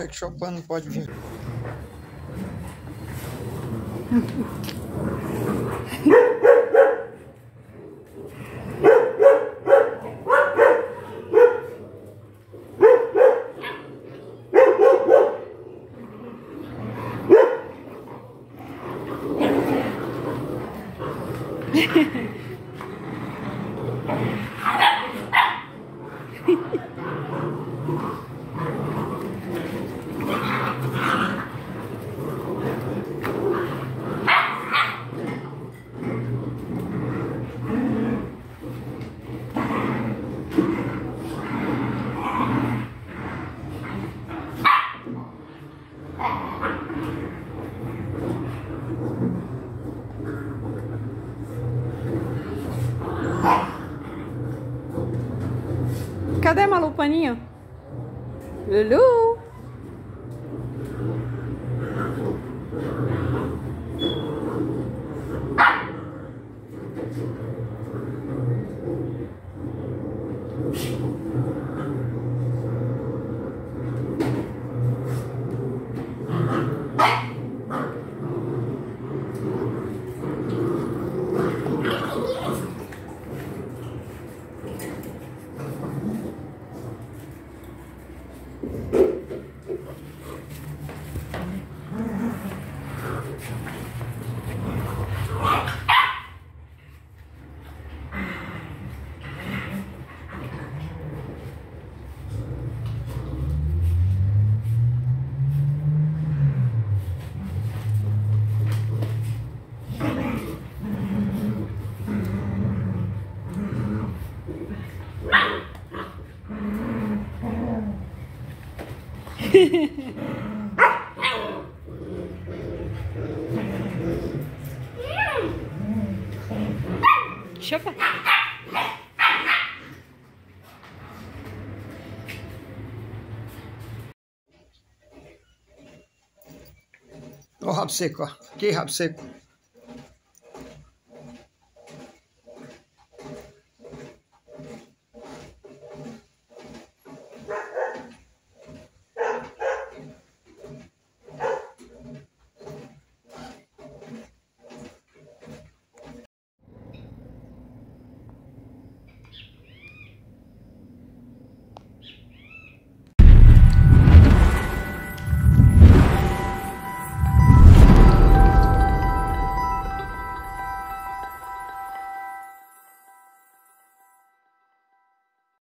Якщо пан подвір. Thank Cadê Malu Paninho? Lulu? Chupa. Ó o rabo seco, ó. Aqui, rabo seco.